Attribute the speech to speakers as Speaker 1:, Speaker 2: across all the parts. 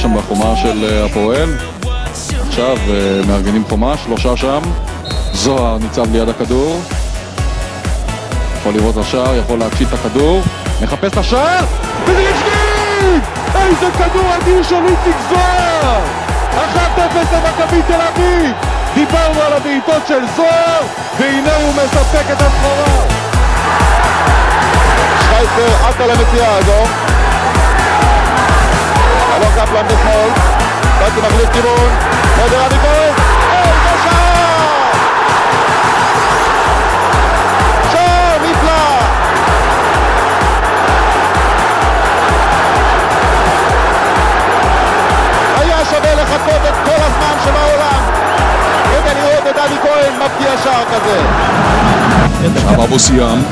Speaker 1: שם בחומה של אה, הפועל. עכשיו אה, מארגנים חומה, שלושה שם. זוהר ניצב ליד הכדור. יכול לראות את השער, יכול להקשיב את הכדור. מחפש את השער! וזה לפנים! איזה כדור אדיר של איציק זוהר! 1-0 למכבי תל אביב! דיברנו על הבעיטות של זוהר, והנה הוא מספק את הסחורה!
Speaker 2: שווייצר עטה למציאה הזו. קפלן בשמאל. בנצי מחליף כיוון. עוד רבי כהן. איזה שער! שער נפלא! היה שווה לחכות את כל הזמן שבעולם כדי לראות את דני כהן שער כזה.
Speaker 1: אבו סיאם.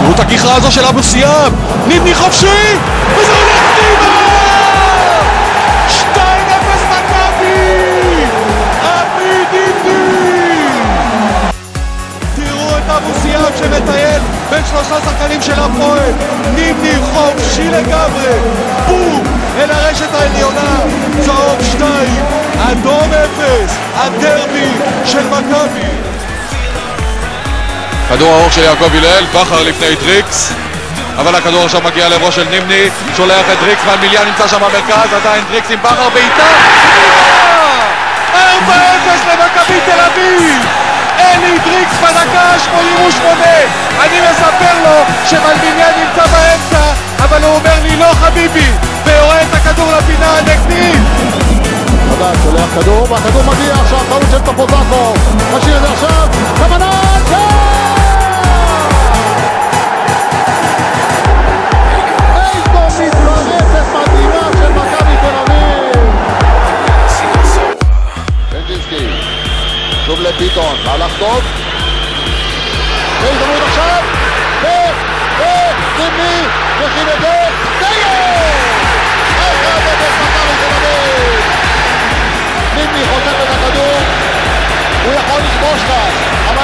Speaker 1: תראו את הכיכרה הזו של אבו סיאם! נידני חופשי! סיאם שמטייל בין שלושה שחקנים של הפועל! נידני חופשי לגמרי! בום! אל הרשת העליונה! צהוב 2! אדום 0! הדרבי של מכבי! כדור ארוך של יעקב הלל, בכר לפני טריקס אבל הכדור עכשיו מגיע לראש של נימני שולח את טריקס מהמיליאן נמצא שם במרכז עדיין טריקס עם בכר בעיטה 4-0 למכבי תל אביב 88. אני מספר לו שמלביניה נמצא באמצע, אבל הוא אומר לי לא חביבי, ויורה את הכדור לפינה הנגדי.
Speaker 2: חדש, שולח כדור, והכדור מגיע עכשיו, טעות של טופוזטו, משאיר את זה עכשיו, כוונה, כן! לביטון, מהלך טוב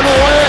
Speaker 2: נימני חוטף